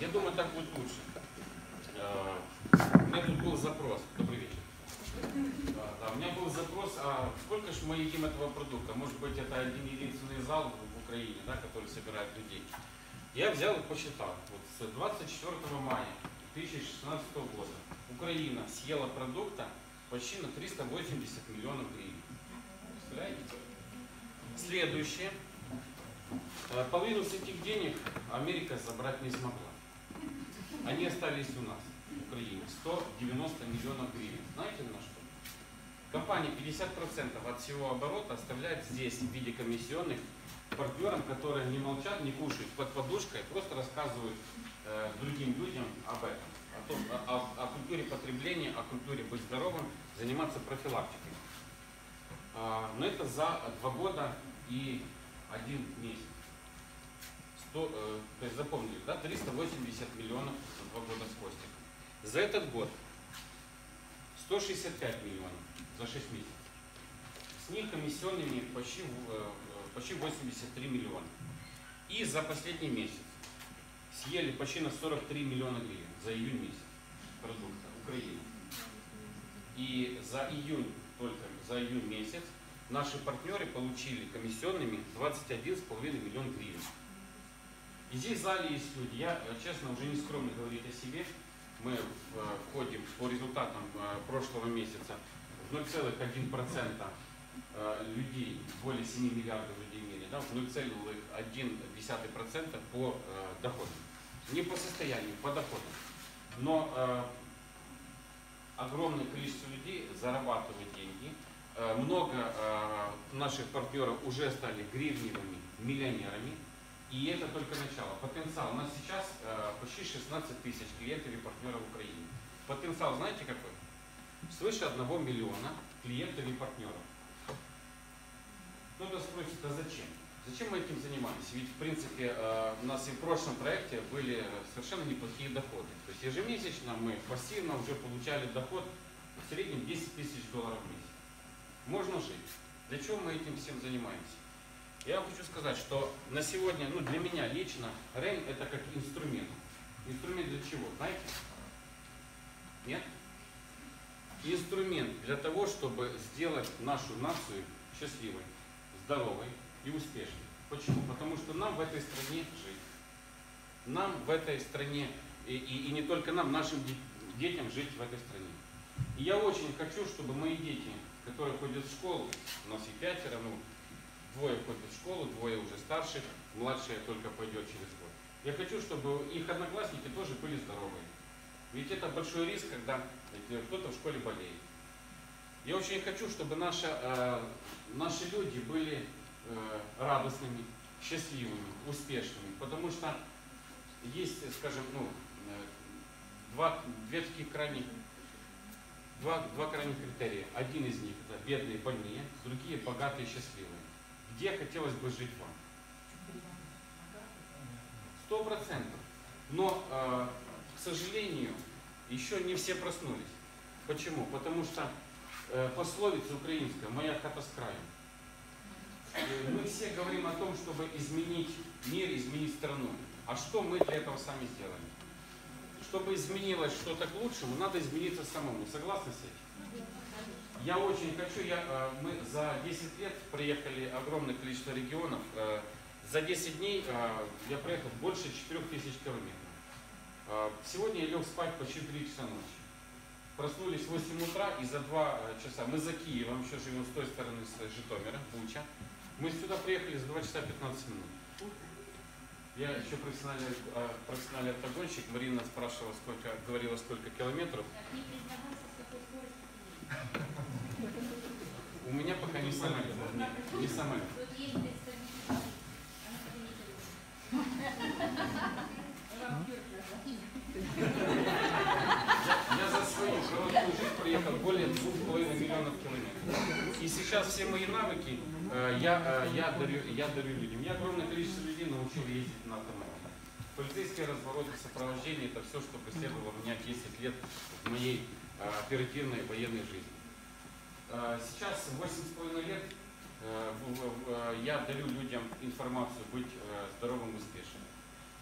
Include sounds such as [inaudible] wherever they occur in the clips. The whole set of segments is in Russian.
Я думаю, так будет лучше. Э, У меня тут был запрос. Добрый вечер. Да, у меня был запрос, а сколько же мы едим этого продукта? Может быть, это один единственный зал в Украине, да, который собирает людей. Я взял и посчитал. Вот с 24 мая 2016 года Украина съела продукта почти на 380 миллионов гривен. Представляете? Следующее. Э, Половину с этих денег Америка забрать не смогла. Они остались у нас, в Украине. 190 миллионов гривен. Знаете на что? Компания 50% от всего оборота оставляет здесь в виде комиссионных партнерам, которые не молчат, не кушают под подушкой, просто рассказывают э, другим людям об этом. О, том, о, о- о культуре потребления, о культуре быть здоровым, заниматься профилактикой. А, но это за два года и один месяц. 100, э, то есть запомнили, да, 380 миллионов за два года с хвостиком. За этот год 165 миллионов за 6 месяцев. С них комиссионными почти, в- э, почти 83 миллиона. И за последний месяц съели почти на 43 миллиона гривен за июнь месяц продукта Украины. И за июнь, только за июнь месяц, наши партнеры получили комиссионными 21,5 миллион гривен. И здесь в зале есть люди, я, э, честно, уже не скромно говорить о себе, мы э, входим по результатам э, прошлого месяца в 0,1% э, людей, более 7 миллиардов людей в мире, да, в 0,1% по доходам. Не по состоянию, по доходам. Но огромное количество людей зарабатывают деньги. Много наших партнеров уже стали гривневыми миллионерами. И это только начало. Потенциал. У нас сейчас э, почти 16 тысяч клиентов и партнеров в Украине. Потенциал знаете какой? Свыше 1 миллиона клиентов и партнеров. Кто-то спросит, а зачем? Зачем мы этим занимаемся? Ведь, в принципе, э, у нас и в прошлом проекте были совершенно неплохие доходы. То есть ежемесячно мы пассивно уже получали доход в среднем 10 тысяч долларов в месяц. Можно жить. Для чего мы этим всем занимаемся? Я вам хочу сказать, что на сегодня, ну для меня лично, РЭМ это как инструмент. Инструмент для чего? Знаете? Нет? Инструмент для того, чтобы сделать нашу нацию счастливой, здоровой и успешной. Почему? Потому что нам в этой стране жить. Нам в этой стране, и, и- и не только нам, нашим де- детям жить в этой стране. И я очень хочу, чтобы мои дети, которые ходят в школу, у нас и пятеро, ну, двое ходят в школу, двое уже старших, младшая только пойдет через год. Я хочу, чтобы их одноклассники тоже были здоровые. Ведь это большой риск, когда кто-то в школе болеет. Я очень хочу, чтобы наши, э, наши люди были э, радостными, счастливыми, успешными, потому что есть, скажем, ну, э, два, две таких крайних, два, два крайних критерия. Один из них это бедные, больные, другие богатые, счастливые. Где хотелось бы жить вам? Сто процентов. Но, э, к сожалению, еще не все проснулись. Почему? Потому что э, пословица украинская «моя хата с краю». Э, Мы все говорим о том, чтобы изменить мир, изменить страну. А что мы для этого сами сделали? Чтобы изменилось что-то к лучшему, надо измениться самому. Согласны с этим? Я очень хочу, я, э, мы за 10 лет проехали огромное количество регионов. Э, За 10 дней э, я проехал больше 4000 километров. Сегодня я лег спать почти 3 часа ночи. Проснулись в 8 утра и за 2 часа. Мы за Киевом, еще живем с той стороны, с Житомира, Буча. Мы сюда приехали за 2 часа 15 минут. Я еще профессиональный, профессиональный автогонщик. Марина спрашивала, сколько, говорила, сколько километров. Не с какой скоростью ты едешь. У меня пока не. Нет, не. Вам Я за свою короткую жизнь проехал более 2,5 миллионов километров. И сейчас все мои навыки э, я, э, я, дарю, я дарю людям. Я огромное количество людей научил ездить на автомобиле. Полицейские развороты, сопровождение, это все, что преследовало меня 10 лет в моей э, оперативной военной жизни. Э, Сейчас 8,5 лет э, я дарю людям информацию быть э, здоровым и успешным.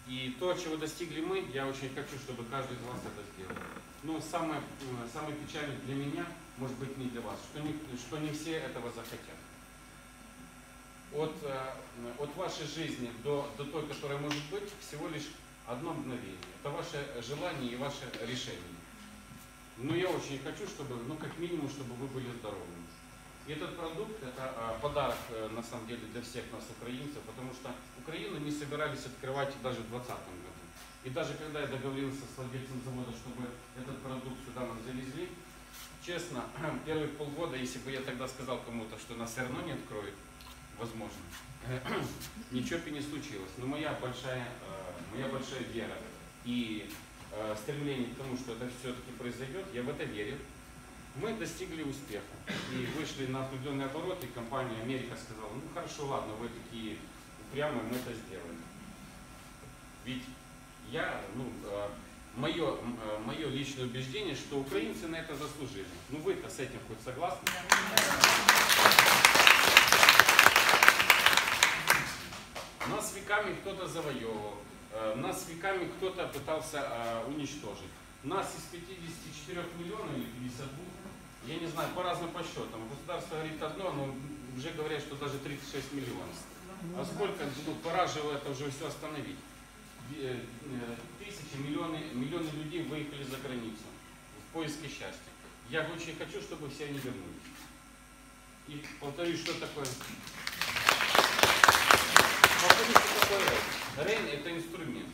И то, чего достигли мы, я очень хочу, чтобы каждый из вас это сделал. Но самое, самое печальное для меня, может быть, не для вас, что не, что не все этого захотят. От, э, от вашей жизни до, до той, которая может быть, всего лишь одно мгновение. Это ваше желание и ваше решение. Но я очень хочу, чтобы, ну, как минимум, чтобы вы были здоровыми. И этот продукт это а, подарок э, на самом деле для всех нас, украинцев, потому что Украину не собирались открывать даже в 2020 году. И даже когда я договорился с владельцем завода, чтобы этот продукт сюда нам завезли, честно, [clears throat] первые полгода, если бы я тогда сказал кому-то, что нас все равно не откроют, возможно, [clears throat] ничего бы не случилось. Но моя большая, э, моя большая вера и э, стремление к тому, что это все-таки произойдет, я в это верю. Мы достигли успеха и вышли на определенный оборот, и компания Америка сказала, ну хорошо, ладно, вы такие упрямые, мы это сделаем. Ведь я, ну, мое, мое личное убеждение, что украинцы на это заслужили. Ну вы-то с этим хоть согласны? Нас веками кто-то завоевывал, э, нас веками кто-то пытался э, уничтожить. Нас из 54 миллионов или 52, я не знаю, по разным подсчетам. Государство говорит одно, но уже говорят, что даже 36 миллионов. А сколько, ну, пора же это уже все остановить. Э, тысячи, миллионы, миллионы людей выехали за границу в поиске счастья. Я очень хочу, чтобы все они вернулись. И повторюсь, что такое Повторюсь, что такое. РЭН это инструмент.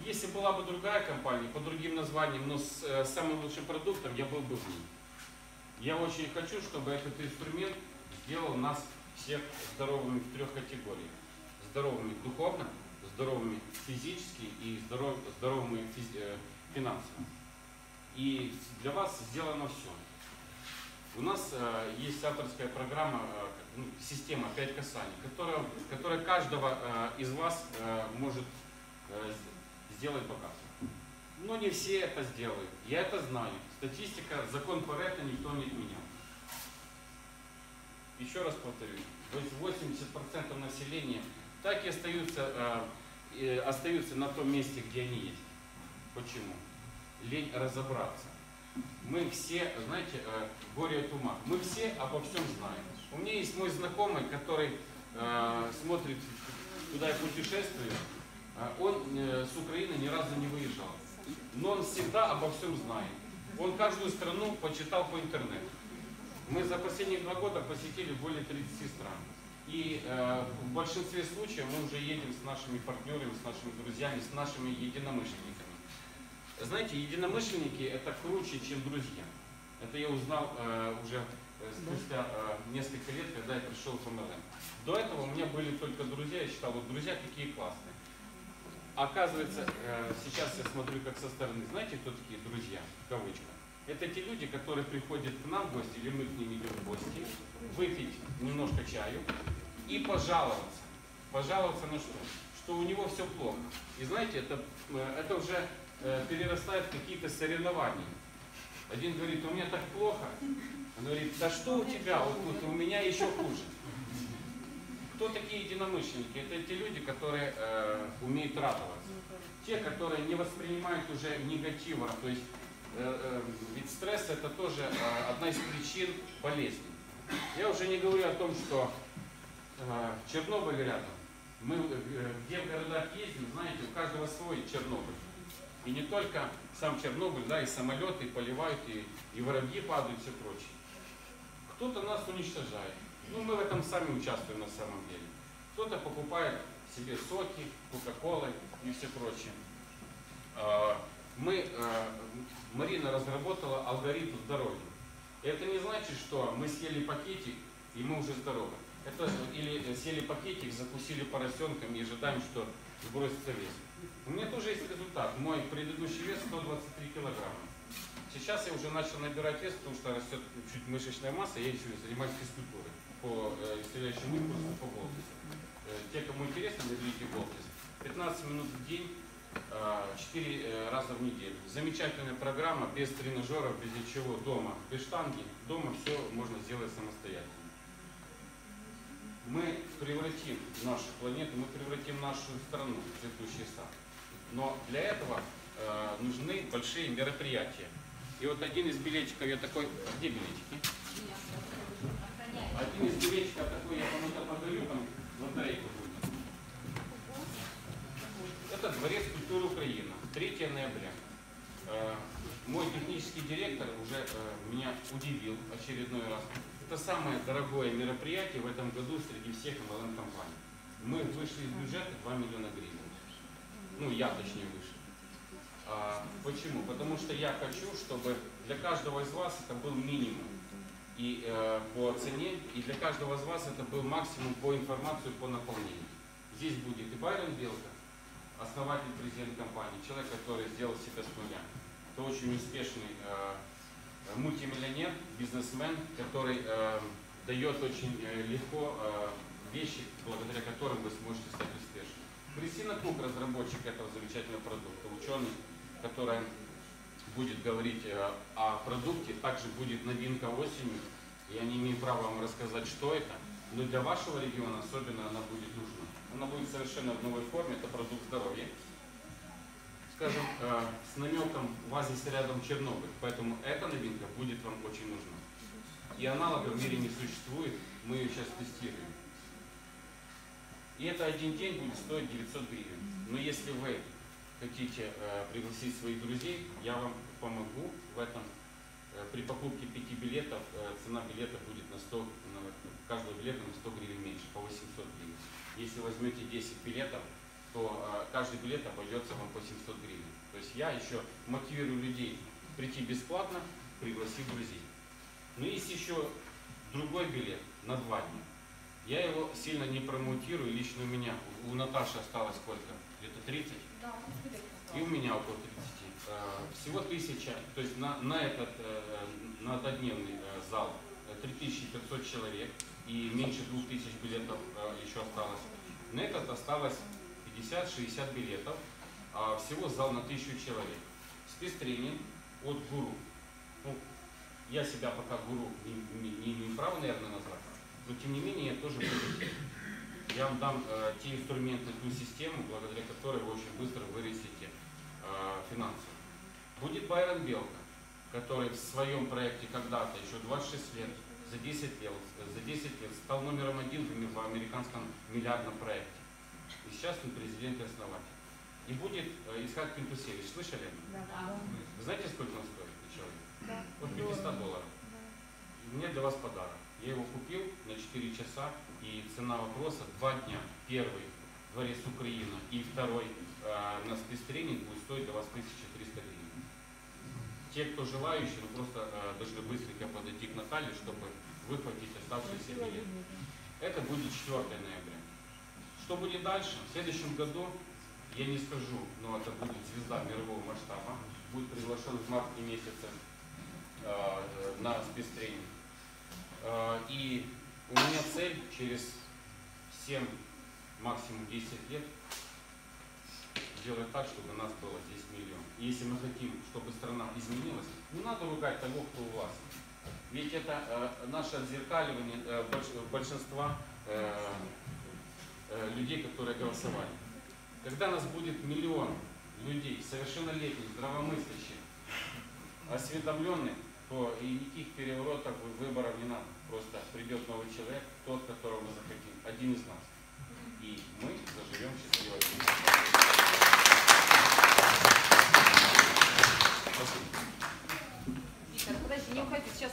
Если была бы другая компания, по другим названиям, но с э, самым лучшим продуктом, я был бы в ней. Я очень хочу, чтобы этот инструмент сделал нас всех здоровыми в трех категориях. Здоровыми духовно, здоровыми физически и здоров, здоровыми физи, э, финансово. И для вас сделано все. У нас э, есть авторская программа, э, ну, система 5 касаний, которая, которая каждого э, из вас э, может э, сделать богатым. Но не все это сделают. Я это знаю. Статистика, закон Паретта никто не отменял. Еще раз повторюсь, 80% населения так и остаются, э, остаются на том месте, где они есть. Почему? Лень разобраться. Мы все, знаете, э, горе от ума. Мы все обо всем знаем. У меня есть мой знакомый, который э, смотрит, куда я путешествую. Э, он э, с Украины ни разу не выезжал. Но он всегда обо всем знает. Он каждую страну почитал по интернету. Мы за последние два года посетили более 30 стран. И э, в большинстве случаев мы уже едем с нашими партнерами, с нашими друзьями, с нашими единомышленниками. Знаете, единомышленники это круче, чем друзья. Это я узнал э, уже э, спустя э, несколько лет, когда я пришел в МЛМ. До этого у меня были только друзья, я считал, вот друзья какие классные. Оказывается, э, сейчас я смотрю как со стороны, знаете, кто такие друзья, в кавычках? Это те люди, которые приходят к нам в гости, или мы к ним идем в гости, выпить немножко чаю и пожаловаться. Пожаловаться на что? Что у него все плохо. И знаете, это, э, это уже перерастает в какие-то соревнования. Один говорит, у меня так плохо. Он говорит, да что у тебя, вот, вот у меня еще хуже. Кто такие единомышленники? Это те люди, которые э, умеют радоваться. Те, которые не воспринимают уже негатива. То есть, э, э, ведь стресс это тоже э, одна из причин болезни. Я уже не говорю о том, что э, Чернобыль рядом. Мы э, где в городах ездим, знаете, у каждого свой Чернобыль. И не только сам Чернобыль, да, и самолеты, поливают, и, и воробьи падают, и все прочее. Кто-то нас уничтожает. Ну, мы в этом сами участвуем на самом деле. Кто-то покупает себе соки, кока-колы и все прочее. А, мы, а, Марина разработала алгоритм здоровья. Это не значит, что мы съели пакетик и мы уже здоровы. Это или съели пакетик, закусили поросенком и ожидаем, что сбросится вес. У меня тоже есть результат. Мой предыдущий вес 123 килограмма. Сейчас я уже начал набирать вес, потому что растет чуть мышечная масса, я еще занимаюсь физкультурой по э, исцеляющему импульсу по Болтису. Э, те, кому интересно, наберите Болтис. 15 минут в день, э, 4 э, раза в неделю. Замечательная программа, без тренажеров, без ничего, дома, без штанги. Дома все можно сделать самостоятельно. Мы превратим нашу планету, мы превратим нашу страну в цветущий сад. Но для этого э, нужны большие мероприятия. И вот один из билетчиков, я такой, где билетики? Один из билетчиков такой, я кому-то подарю, там лотерейку будет. Это Дворец культуры Украины, 3 ноября. Э, Мой технический директор уже э, меня удивил очередной раз. Это самое дорогое мероприятие в этом году среди всех MLM-компаний. Мы вышли из бюджета 2 миллиона гривен. Ну, я точнее вышел. А, почему? Потому что я хочу, чтобы для каждого из вас это был минимум и э, по цене, и для каждого из вас это был максимум по информации по наполнению. Здесь будет и Байрон Белка, основатель, президент компании, человек, который сделал себя с нуля. Это очень успешный э, мультимиллионер, бизнесмен, который э, дает очень э, легко э, вещи, благодаря которым вы сможете стать успешным. Кристина Кук, разработчик этого замечательного продукта, ученый, которая будет говорить э, о продукте, также будет новинка осенью. Я не имею права вам рассказать, что это, но для вашего региона особенно она будет нужна. Она будет совершенно в новой форме, это продукт здоровья. Скажем, э, с намеком в Азии рядом Чернобыль, поэтому эта новинка будет вам очень нужна. И аналога в мире не существует, мы ее сейчас тестируем. И это один день будет стоить 900 гривен. Но если вы хотите э, пригласить своих друзей, я вам помогу в этом. Э, при покупке пяти билетов цена билета будет на 100, на, каждого билета на 100 гривен меньше, по 800 гривен. Если возьмете 10 билетов, то э, каждый билет обойдется вам по 700 гривен. То есть я еще мотивирую людей прийти бесплатно, пригласив друзей. Но есть еще другой билет на два дня. Я его сильно не промоутирую, лично у меня, у Наташи осталось сколько? Где-то 30? Да, И у меня около 30. Э, Всего тысяча, то есть на, на этот э, на однодневный зал э, 3500 человек и меньше 2000 билетов еще осталось. На этот осталось 50-60 билетов, а всего зал на 1000 человек. Спецтренинг от гуру. Ну, я себя пока гуру не, не- не имею права, наверное, назвать, но тем не менее я тоже буду. Я вам дам э, те инструменты, ту систему, благодаря которой вы очень быстро вырастете э, финансово. Будет Байрон Белка, который в своем проекте когда-то, еще 26 лет, за 10 лет, за 10 лет стал номером один в американском миллиардном проекте. И сейчас он президент и основатель. И будет э, Исхак Пинтусевич. Слышали? Вы знаете, сколько он стоит, человек? От 500 долларов. У меня для вас подарок. Я его купил на 4 часа, и цена вопроса 2 дня. Первый дворец Украина и второй э, на спецтренинг будет стоить для вас 1300 гривен. Те, кто желающие, ну просто э, должны быстренько подойти к Наталье, чтобы выхватить оставшиеся билеты. Это будет 4 ноября. Что будет дальше? В следующем году, я не скажу, но это будет звезда мирового масштаба, будет приглашен в марте месяце э, на спецтренинг. Э, И у меня цель через 7, максимум 10 лет сделать так, чтобы нас было здесь миллион. И если мы хотим, чтобы страна изменилась, не надо ругать того, кто у вас. Ведь это э, наше отзеркаливание э, больш- большинства э, людей, которые голосовали. Когда нас будет миллион людей, совершеннолетних, здравомыслящих, осведомленных, то и никаких переворотов, выборов не надо. Просто придет новый человек, тот, которого мы захотим, один из нас. И мы заживем счастливой жизнью. Спасибо. Подожди, не уходи, сейчас